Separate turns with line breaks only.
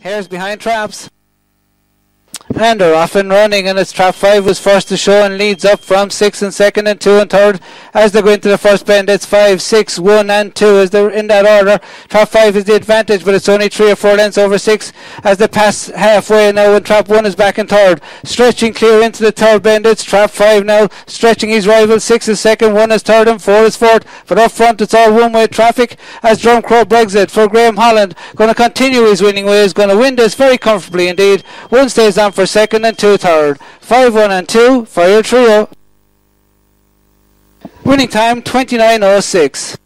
Here's behind traps. They're off and running, and it's trap five was first to show and leads up from six and second and two and third as they go into the first bend. It's five, six, one, and two as they're in that order. Trap five is the advantage, but it's only three or four lengths over six as they pass halfway now. And trap one is back in third, stretching clear into the third bend. It's trap five now, stretching his rival. Six is second, one is third, and four is fourth. But up front, it's all one-way traffic as Drumcrow Brexit for Graham Holland. Going to continue his winning ways, going to win this very comfortably indeed. One stays on for second and two third. Five one and two for your trio. Winning time 29.06.